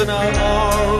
in our arms